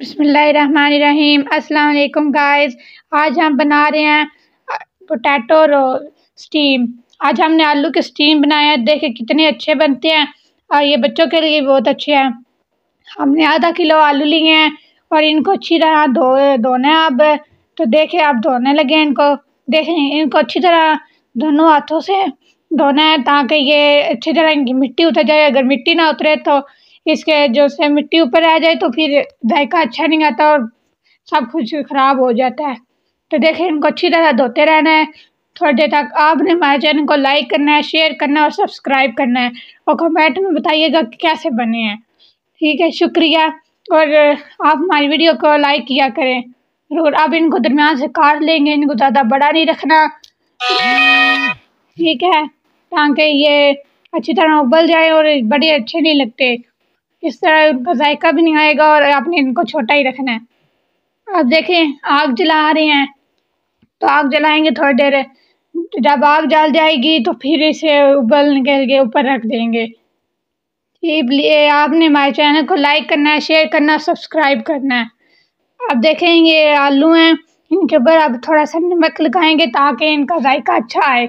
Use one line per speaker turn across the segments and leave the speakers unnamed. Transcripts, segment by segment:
बिसमीम वालेकुम गाइस। आज हम बना रहे हैं पोटैटो रोल स्टीम। आज हमने आलू के स्टीम बनाए हैं। देखे कितने अच्छे बनते हैं और ये बच्चों के लिए बहुत अच्छे हैं। हमने आधा किलो आलू लिए हैं और इनको अच्छी तरह धो, धोना है अब। तो देखें आप धोने लगे इनको। देखें, इनको अच्छी तरह दोनों हाथों से धोना है ताकि ये अच्छी तरह इनकी मिट्टी उतर जाए। अगर मिट्टी ना उतरे तो इसके जो से मिट्टी ऊपर आ जाए तो फिर जायका अच्छा नहीं आता और सब कुछ ख़राब हो जाता है। तो देखें इनको अच्छी तरह धोते रहना है। थोड़ी देर तक आपने हमारे चैनल को लाइक करना है शेयर करना है और सब्सक्राइब करना है। और कमेंट में बताइएगा कि कैसे बने हैं। ठीक है, शुक्रिया। और आप हमारी वीडियो को लाइक किया करें। और अब इनको दरमियान से काट लेंगे, इनको ज़्यादा बड़ा नहीं रखना। ठीक है, ताकि ये अच्छी तरह उबल जाए और बड़े अच्छे नहीं लगते। इस तरह उनका जायका भी नहीं आएगा और आपने इनको छोटा ही रखना है। अब देखें, आग जला रहे हैं। तो आग जलाएँगे थोड़ी देर। जब आग जल जाएगी तो फिर इसे उबलने के ऊपर रख देंगे। इसलिए आपने हमारे चैनल को लाइक करना है शेयर करना है सब्सक्राइब करना है। अब देखें, ये आलू हैं। इनके ऊपर अब थोड़ा सा नमक लगाएँगे ताकि इनका जायका अच्छा आए।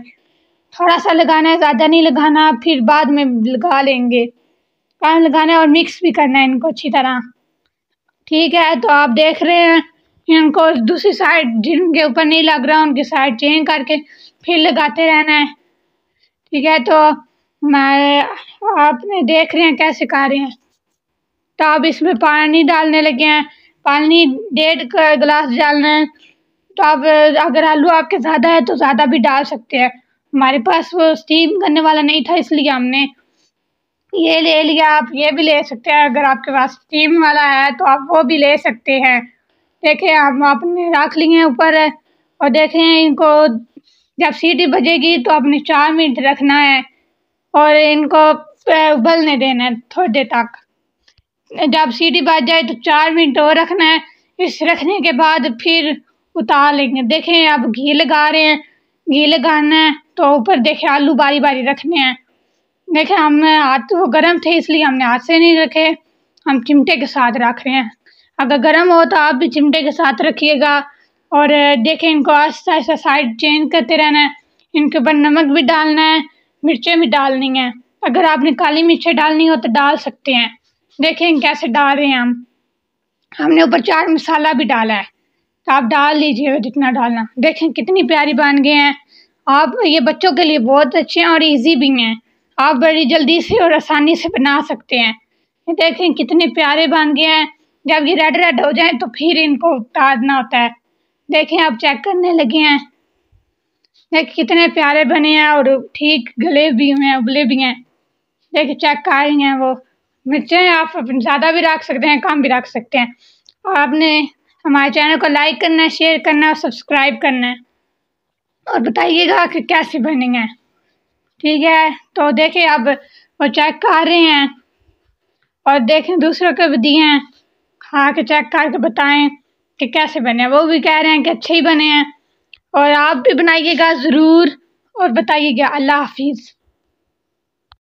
थोड़ा सा लगाना है, ज़्यादा नहीं लगाना, फिर बाद में लगा लेंगे। काम लगाना है और मिक्स भी करना है इनको अच्छी तरह। ठीक है तो आप देख रहे हैं, इनको दूसरी साइड जिनके ऊपर नहीं लग रहा, उनकी साइड चेंज करके फिर लगाते रहना है। ठीक है तो मैं, आपने देख रहे हैं कैसे कर रहे हैं। तो आप इसमें पानी डालने लगे हैं, पानी डेढ़ गिलास डालना है। तो आप, अगर आलू आपके ज़्यादा है तो ज़्यादा भी डाल सकते हैं। हमारे पास वो स्टीम करने वाला नहीं था, इसलिए हमने ये ले लिया, आप ये भी ले सकते हैं, अगर आपके पास स्टीम वाला है तो आप वो भी ले सकते हैं। देखें आप आपने रख लिए ऊपर और देखें इनको जब सीटी बजेगी तो आपने चार मिनट रखना है और इनको उबलने देना है थोड़ी देर तक। जब सीटी बज जाए तो चार मिनट और रखना है, इस रखने के बाद फिर उतार लेंगे देखें आप घी लगा रहे हैं, घी लगाना है तो ऊपर देखें आलू बारी बारी रखने हैं। देखे, हम हाथ वो गर्म थे, इसलिए हमने हाथ से नहीं रखे। हम चिमटे के साथ रख रहे हैं। अगर गर्म हो तो आप भी चिमटे के साथ रखिएगा। और देखें, इनको आहिस्ता आहिस्ता साइड चेंज करते रहना है। इनके ऊपर नमक भी डालना है, मिर्चें भी डालनी हैं। अगर आपने काली मिर्चें डालनी हो तो डाल सकते हैं। देखें कैसे डाल रहे हैं हम। हमने ऊपर चार मसाला भी डाला है। तो आप डाल लीजिएगा जितना डालना। देखें, कितनी प्यारी बन गए हैं। आप, ये बच्चों के लिए बहुत अच्छे हैं और इजी भी हैं। आप बड़ी जल्दी से और आसानी से बना सकते हैं। ये देखें, कितने प्यारे बन गए हैं। जब ये रेड रेड हो जाए तो फिर इनको उतारना होता है। देखें, आप चेक करने लगे हैं। देख, कितने प्यारे बने हैं और ठीक गले भी हुए हैं, उबले भी हैं। देखिए चेक कर रही हैं वो। मिर्चें आप ज़्यादा भी रख सकते हैं, कम भी रख सकते हैं। और आपने हमारे चैनल को लाइक करना है शेयर करना है और सब्सक्राइब करना। है और बताइएगा कि कैसे बनेंगे ठीक है तो देखें अब वो चेक कर रहे हैं और देखें दूसरों को भी दिए हैं। खा के चेक करके बताएँ कि कैसे बने वो भी कह रहे हैं कि अच्छे ही बने हैं। और आप भी बनाइएगा ज़रूर और बताइएगा अल्लाह हाफिज़।